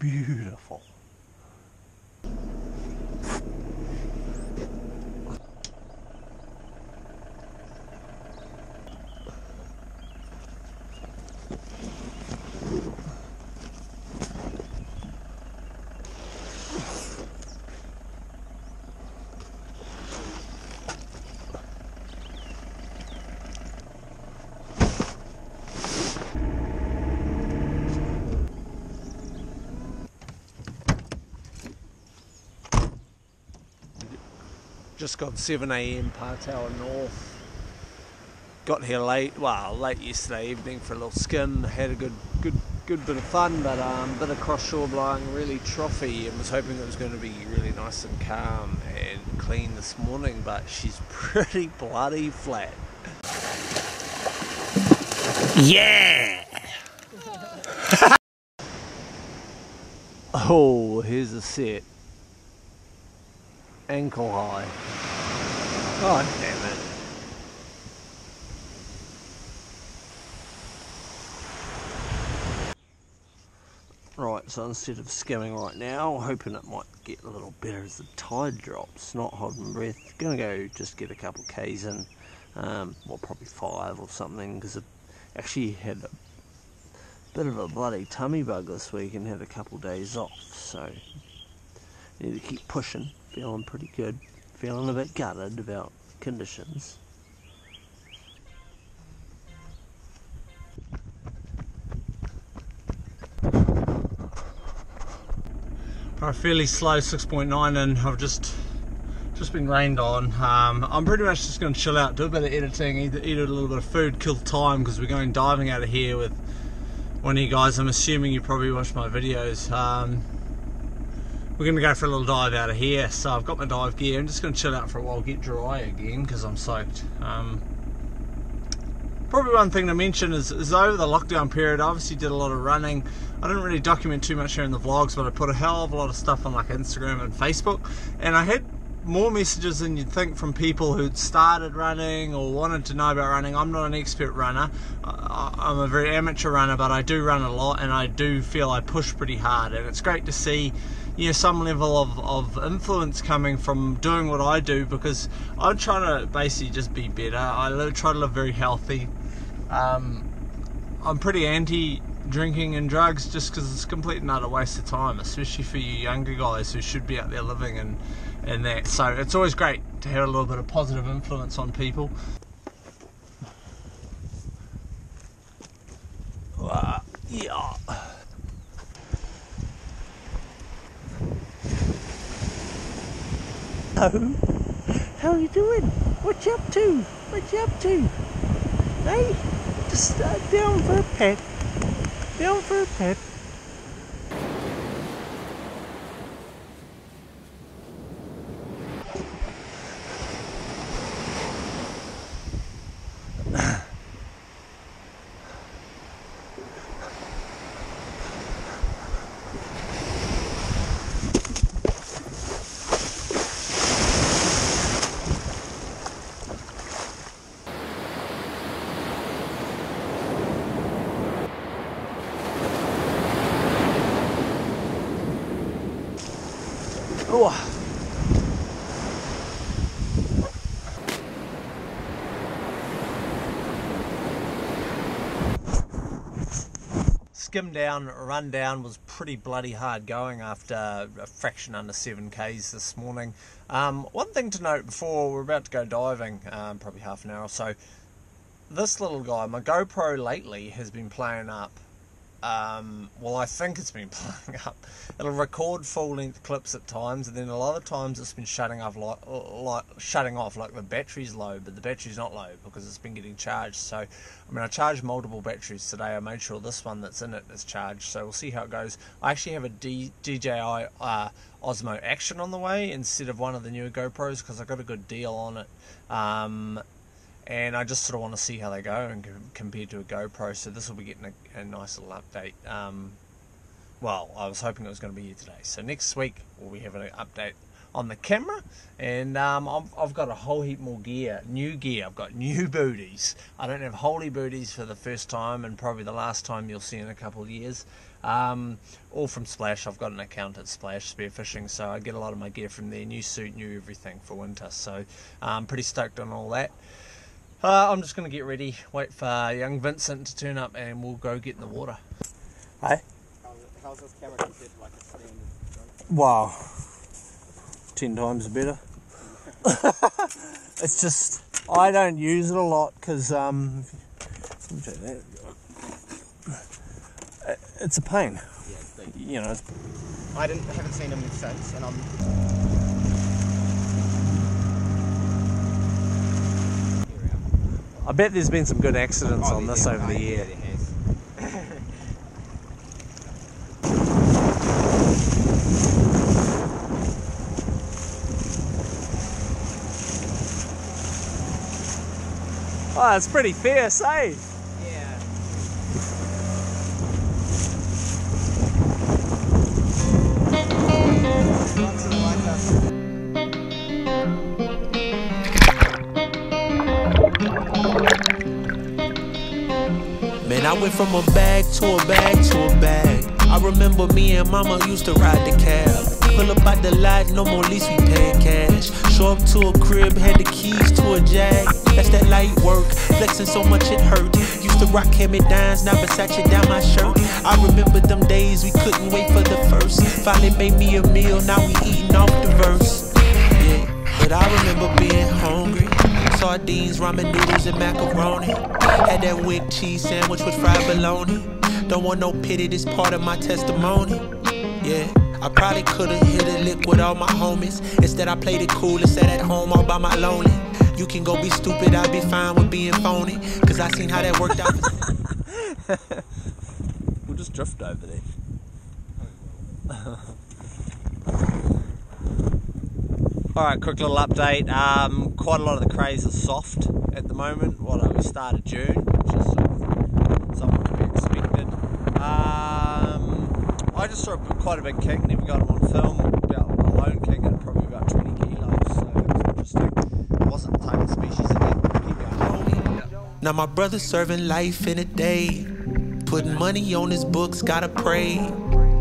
beautiful. Just got 7am Pataua North. Got here late, well, late yesterday evening for a little skim. Had a good, good, good bit of fun, but um, bit of cross shore blowing, really trophy, and was hoping it was going to be really nice and calm and clean this morning. But she's pretty bloody flat. Yeah. oh, here's a set ankle high. God. Damn it. Right, so instead of skimming right now, hoping it might get a little better as the tide drops, not holding breath, gonna go just get a couple Ks in, um, well probably five or something, because I actually had a bit of a bloody tummy bug this week and had a couple days off, so need to keep pushing feeling pretty good, feeling a bit gutted about conditions. A fairly slow 6.9 and I've just just been rained on. Um, I'm pretty much just going to chill out, do a bit of editing, eat, eat a little bit of food, kill time because we're going diving out of here with one of you guys. I'm assuming you probably watch my videos. Um, we're going to go for a little dive out of here. So I've got my dive gear. I'm just going to chill out for a while, get dry again because I'm soaked. Um, probably one thing to mention is, is, over the lockdown period, I obviously did a lot of running. I didn't really document too much here in the vlogs, but I put a hell of a lot of stuff on like Instagram and Facebook. And I had more messages than you'd think from people who'd started running or wanted to know about running. I'm not an expert runner. I'm a very amateur runner, but I do run a lot and I do feel I push pretty hard. And it's great to see know some level of, of influence coming from doing what I do because I'm trying to basically just be better. I live, try to live very healthy. Um, I'm pretty anti drinking and drugs just because it's complete and utter waste of time, especially for you younger guys who should be out there living and, and that. So it's always great to have a little bit of positive influence on people. Yeah. Hello. How are you doing? What you up to? What you up to? Hey, just uh, down for a pet. Down for a pet. Oh. Skim down, run down was pretty bloody hard going after a fraction under 7Ks this morning. Um, one thing to note before we're about to go diving, um, probably half an hour or so, this little guy, my GoPro lately has been playing up um, well, I think it's been playing up. It'll record full length clips at times, and then a lot of times it's been shutting off, like, like shutting off, like the battery's low, but the battery's not low because it's been getting charged. So, I mean, I charged multiple batteries today. I made sure this one that's in it is charged. So we'll see how it goes. I actually have a D- DJI uh, Osmo Action on the way instead of one of the newer GoPros because I got a good deal on it. Um, and I just sort of want to see how they go and compared to a GoPro. So this will be getting a, a nice little update. Um, well, I was hoping it was going to be here today. So next week we'll be having an update on the camera, and um, I've, I've, got a whole heap more gear, new gear. I've got new booties. I don't have holy booties for the first time, and probably the last time you'll see in a couple of years. Um, all from Splash. I've got an account at Splash Spearfishing, so I get a lot of my gear from there. New suit, new everything for winter. So I'm pretty stoked on all that. Uh, I'm just going to get ready, wait for young Vincent to turn up, and we'll go get in the water. Hey? How's this camera compared to like a standard Wow. Ten times better. it's just, I don't use it a lot because, um, it's a pain. Yeah, You know, it's I didn't haven't seen him since, and I'm. I bet there's been some good accidents Oh, on this over the year. Oh, it's pretty fierce, eh? I went from a bag to a bag to a bag. I remember me and mama used to ride the cab. Pull up at the lot, no more lease, we paying cash. Show up to a crib, had the keys to a jag. That's that light work, flexing so much it hurt. Used to rock hand-me-downs, now Versace down my shirt. I remember them days we couldn't wait for the first. Finally made me a meal, now we eating off the verse. Yeah, but I remember being hungry. Sardines, ramen noodles, and macaroni. Had that wick cheese sandwich with fried bologna. Don't want no pity, this part of my testimony. Yeah, I probably could've hit a lick with all my homies. Instead, I played it cool and sat at home all by my lonely. You can go be stupid, I'll be fine with being phony. Cause I seen how that worked out. We'll just drift over there. Alright, quick little update. Um, quite a lot of the crays are soft at the moment. What uh, we started June, which is sort of somewhat to be expected. Um, I just saw quite a big king, never got him on film. About a lone king at probably about 20 kilos, so that was interesting. It wasn't the target species again. Now my brother's serving life in a day. Putting money on his books, gotta pray.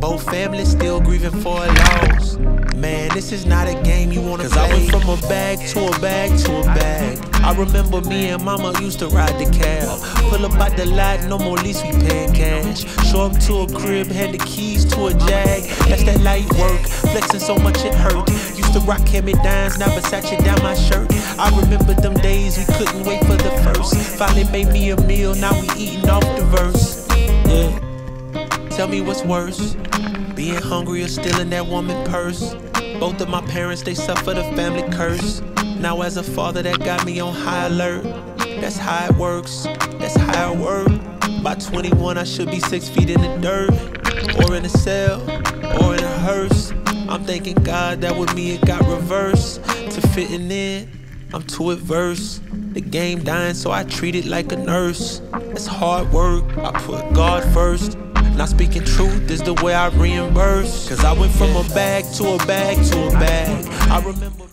Both families still grieving for a loss. Man, this is not a game you wanna Cause play. I went from a bag to a bag to a bag. I remember me and mama used to ride the cab. Pull up at the lot, no more lease, we paying cash. Show up to a crib, had the keys to a jag. That's that light work, flexing so much it hurt. Used to rock hand-me-downs, now Versace down my shirt. I remember them days we couldn't wait for the first. Finally made me a meal, now we eating off the verse. Yeah. Tell me what's worse, being hungry or stealing that woman purse. Both of my parents, they suffered a family curse. Now as a father, that got me on high alert. That's how it works, that's how it works. By 21, I should be six feet in the dirt, or in a cell, or in a hearse. I'm thanking God that with me it got reversed. To fitting in, I'm too adverse. The game dying, so I treat it like a nurse. It's hard work, I put God first. Not speaking truth is the way I reimburse. Cause I went from a bag to a bag to a bag. I remember.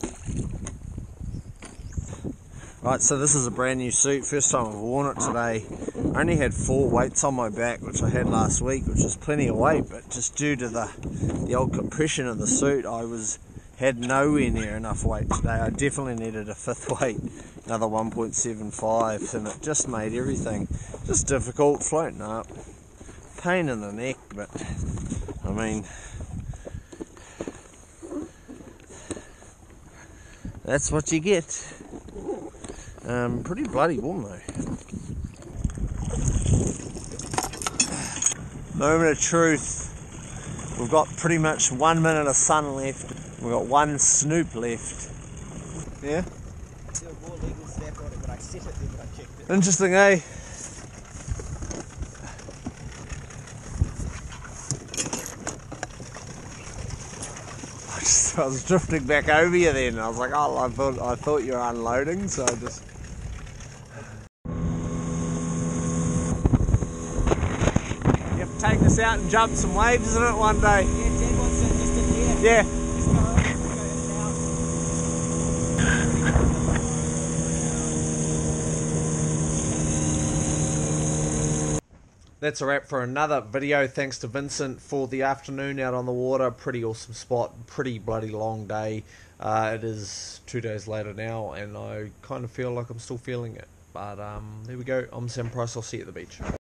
Right, so this is a brand new suit. First time I've worn it today. I only had four weights on my back, which I had last week, which is plenty of weight, but just due to the the old compression of the suit, I was had nowhere near enough weight today. I definitely needed a fifth weight, another 1.75, and it just made everything just difficult floating up. Pain in the neck, but I mean, that's what you get. Um, pretty bloody warm though. Moment of truth. We've got pretty much one minute of sun left. We've got one snoop left. Yeah? There were more legal stamp on it, but I set it there, but I checked it. Interesting, eh? I, was drifting back over you then. I was like, oh, I thought I thought you were unloading, so I just. You have to take this out and jump some waves in it one day. Yeah, Dad wants it just in here. Yeah. Just go over and go in and out. That's a wrap for another video. Thanks to Vincent for the afternoon out on the water. Pretty awesome spot. Pretty bloody long day. Uh, it is two days later now, and I kind of feel like I'm still feeling it. But um, there we go. I'm Sam Price. I'll see you at the beach.